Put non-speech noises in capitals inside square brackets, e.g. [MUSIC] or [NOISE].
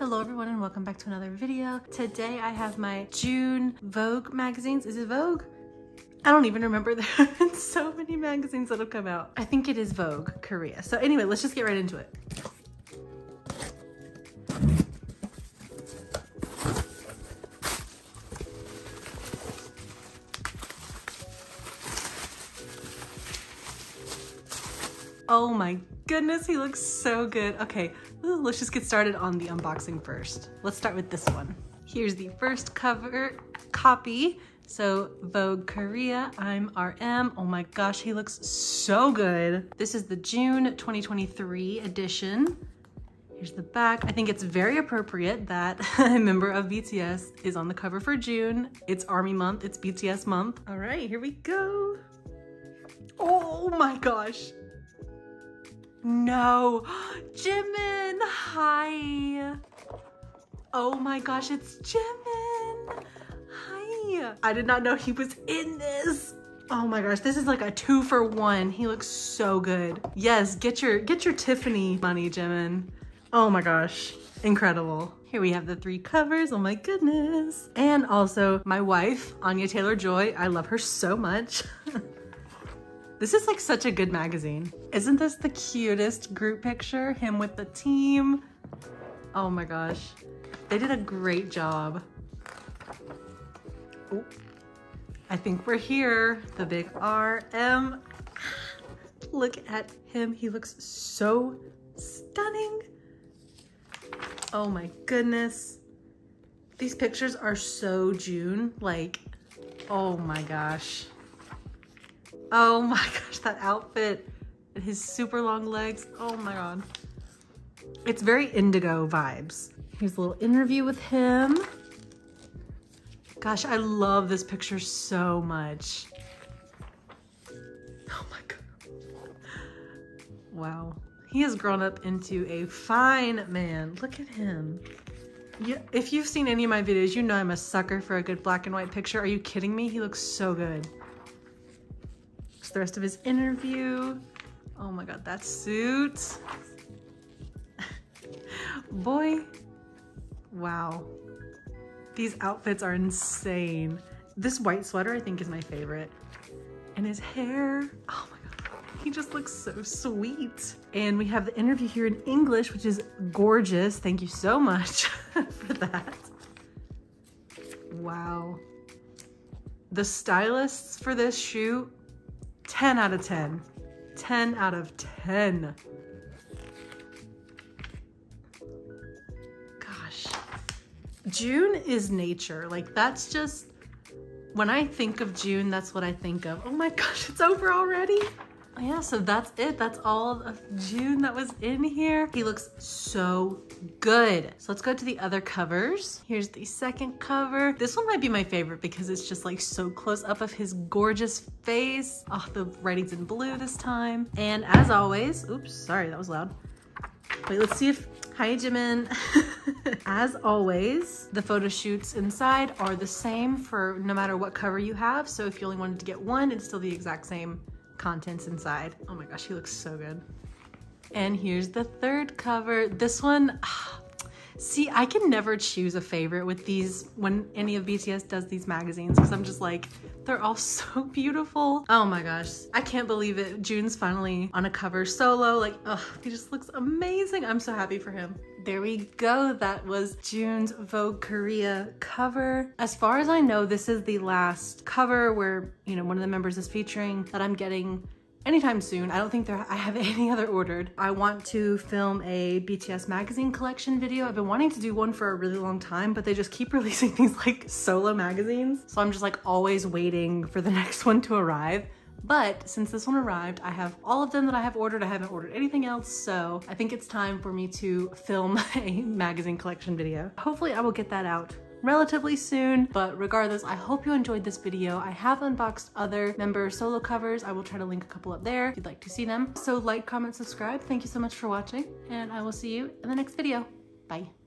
Hello everyone and welcome back to another video. Today I have my June Vogue magazines. Is it Vogue? I don't even remember. [LAUGHS] There have been so many magazines that have come out. I think it is Vogue Korea. So anyway, let's just get right into it. Oh my goodness, he looks so good. Okay, ooh, let's just get started on the unboxing first. Let's start with this one. Here's the first cover copy. So Vogue Korea, I'm RM. Oh my gosh, he looks so good. This is the June 2023 edition. Here's the back. I think it's very appropriate that [LAUGHS] a member of BTS is on the cover for June. It's Army month, it's BTS month. All right, here we go. Oh my gosh. No, Jimin, hi. Oh my gosh, it's Jimin. Hi. I did not know he was in this. Oh my gosh, this is like a two for one. He looks so good. Yes, get your get your Tiffany money, Jimin. Oh my gosh, incredible. Here we have the three covers, oh my goodness. And also my wife, Anya Taylor-Joy. I love her so much. [LAUGHS] This is like such a good magazine. Isn't this the cutest group picture? Him with the team. Oh my gosh. They did a great job. I think we're here. The big RM. Look at him. He looks so stunning. Oh my goodness. These pictures are so Joon. Like, oh my gosh. Oh my [LAUGHS] gosh, that outfit and his super long legs. Oh my God. It's very indigo vibes. Here's a little interview with him. Gosh, I love this picture so much. [LAUGHS] Oh my God. Wow. He has grown up into a fine man. Look at him. Yeah, if you've seen any of my videos, you know I'm a sucker for a good black and white picture. Are you kidding me? He looks so good the rest of his interview. Oh my God, that suit. [LAUGHS] Boy, wow. These outfits are insane. This white sweater I think is my favorite. And his hair, oh my God, he just looks so sweet. And we have the interview here in English, which is gorgeous. Thank you so much [LAUGHS] for that. Wow. The stylists for this shoot 10 out of 10. 10 out of 10. Gosh. Joon is nature. Like that's just, when I think of Joon, that's what I think of. Oh my gosh, it's over already yeah, so that's it. That's all of Joon that was in here. He looks so good. So let's go to the other covers. Here's the second cover. This one might be my favorite because it's just like so close up of his gorgeous face. Oh, the writing's in blue this time. And as always, oops, sorry, that was loud. Wait, let's see if, hi Jimin. [LAUGHS] as always, the photo shoots inside are the same for no matter what cover you have. So if you only wanted to get one, it's still the exact same contents inside. Oh my gosh, he looks so good. And here's the third cover. This one, ah, see, I can never choose a favorite with these when any of BTS does these magazines because I'm just like, they're all [LAUGHS] so beautiful. Oh my gosh, I can't believe it. Joon's finally on a cover solo. Like, oh, he just looks amazing. I'm so happy for him. There we go. That was Joon's Vogue Korea cover. As far as I know, this is the last cover where, you know, one of the members is featuring that I'm getting anytime soon. I don't think there I have [LAUGHS] any other ordered. I want to film a BTS magazine collection video. I've been wanting to do one for a really long time, but they just keep [LAUGHS] releasing these like solo magazines. So I'm just like always waiting for the [LAUGHS] next one to arrive. But since this one arrived, I have all of them that I have ordered. I haven't ordered anything else, so I think it's time for me to film a magazine collection video. Hopefully I will get that out relatively soon, but regardless, I hope you enjoyed this video. I have unboxed other member solo covers. I will try to link a couple up there if you'd like to see them. So like, comment, subscribe. Thank you so much for watching, and I will see you in the next video. Bye.